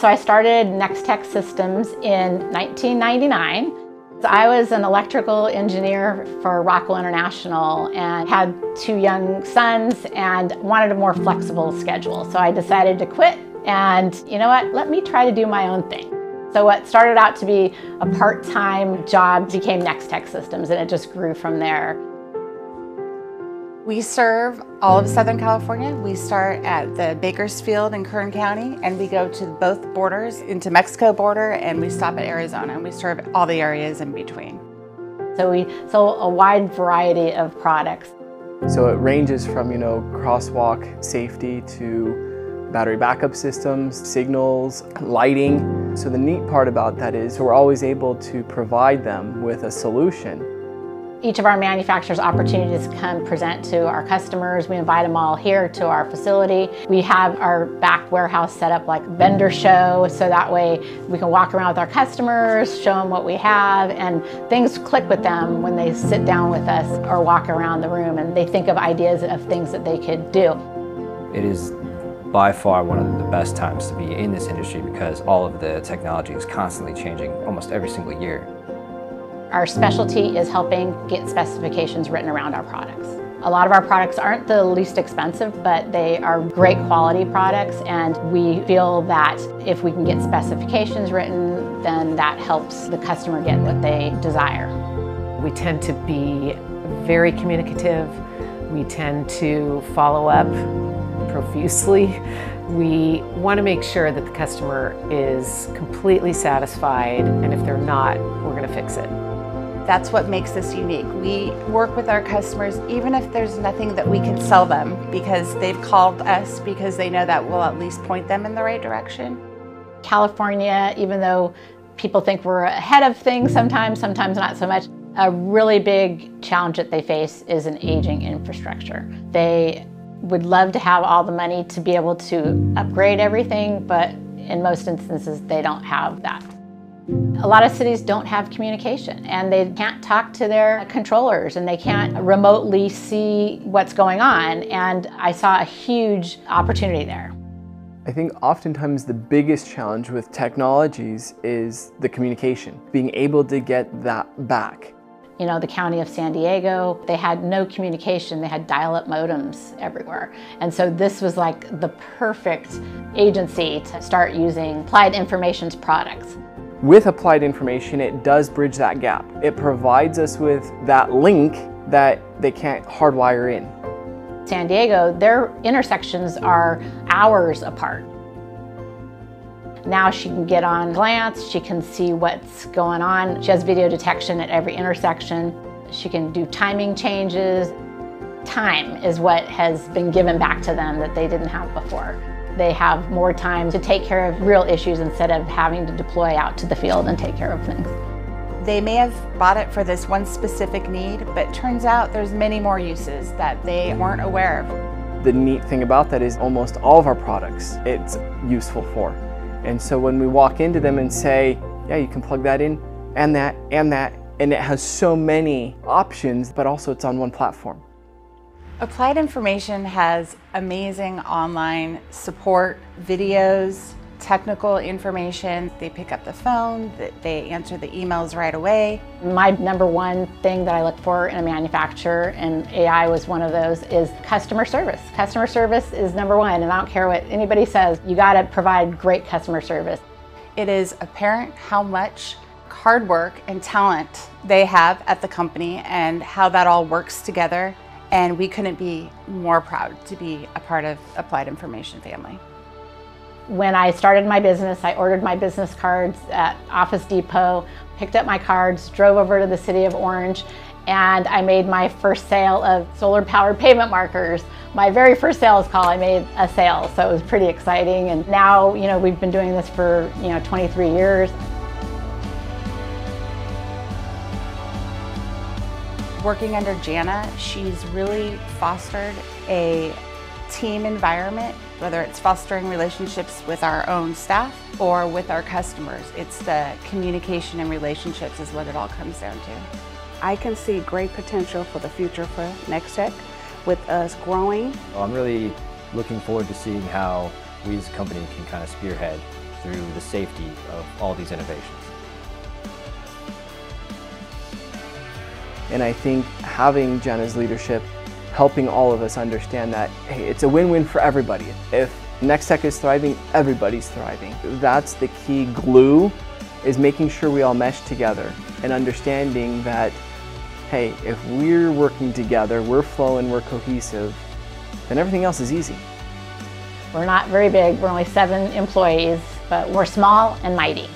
So I started NexTech Systems in 1999. I was an electrical engineer for Rockwell International and had two young sons and wanted a more flexible schedule. So I decided to quit and you know what, let me try to do my own thing. So what started out to be a part-time job became NexTech Systems and it just grew from there. We serve all of Southern California. We start at the Bakersfield in Kern County and we go to both borders into Mexico border and we stop at Arizona and we serve all the areas in between. So we sell a wide variety of products. So it ranges from, you know, crosswalk safety to battery backup systems, signals, lighting. So the neat part about that is we're always able to provide them with a solution. Each of our manufacturers opportunities come present to our customers. We invite them all here to our facility. We have our back warehouse set up like vendor show so that way we can walk around with our customers, show them what we have and things click with them when they sit down with us or walk around the room and they think of ideas of things that they could do. It is by far one of the best times to be in this industry because all of the technology is constantly changing almost every single year. Our specialty is helping get specifications written around our products. A lot of our products aren't the least expensive, but they are great quality products and we feel that if we can get specifications written, then that helps the customer get what they desire. We tend to be very communicative. We tend to follow up profusely. We want to make sure that the customer is completely satisfied, and if they're not, we're going to fix it. That's what makes us unique. We work with our customers even if there's nothing that we can sell them because they've called us because they know that we'll at least point them in the right direction. California, even though people think we're ahead of things sometimes, sometimes not so much, a really big challenge that they face is an aging infrastructure. They would love to have all the money to be able to upgrade everything, but in most instances they don't have that. A lot of cities don't have communication and they can't talk to their controllers and they can't remotely see what's going on and I saw a huge opportunity there. I think oftentimes the biggest challenge with technologies is the communication, being able to get that back you know, the county of San Diego, they had no communication. They had dial-up modems everywhere. And so this was like the perfect agency to start using Applied Information's products. With Applied Information, it does bridge that gap. It provides us with that link that they can't hardwire in. San Diego, their intersections are hours apart. Now she can get on Glance, she can see what's going on. She has video detection at every intersection. She can do timing changes. Time is what has been given back to them that they didn't have before. They have more time to take care of real issues instead of having to deploy out to the field and take care of things. They may have bought it for this one specific need, but turns out there's many more uses that they weren't aware of. The neat thing about that is almost all of our products it's useful for. And so when we walk into them and say, yeah, you can plug that in and that and that, and it has so many options, but also it's on one platform. Applied Information has amazing online support, videos, technical information. They pick up the phone, they answer the emails right away. My number one thing that I look for in a manufacturer, and AI was one of those, is customer service. Customer service is number one, and I don't care what anybody says, you gotta provide great customer service. It is apparent how much hard work and talent they have at the company and how that all works together. And we couldn't be more proud to be a part of Applied Information family. When I started my business, I ordered my business cards at Office Depot, picked up my cards, drove over to the city of Orange, and I made my first sale of solar powered pavement markers. My very first sales call, I made a sale, so it was pretty exciting. And now, you know, we've been doing this for, you know, 23 years. Working under Jana, she's really fostered a team environment, whether it's fostering relationships with our own staff or with our customers. It's the communication and relationships is what it all comes down to. I can see great potential for the future for NexTech with us growing. I'm really looking forward to seeing how we as a company can kind of spearhead through the safety of all these innovations. And I think having Jenna's leadership, helping all of us understand that, hey, it's a win-win for everybody. If NexTech is thriving, everybody's thriving. That's the key glue, is making sure we all mesh together and understanding that, hey, if we're working together, we're flowing, we're cohesive, then everything else is easy. We're not very big, we're only seven employees, but we're small and mighty.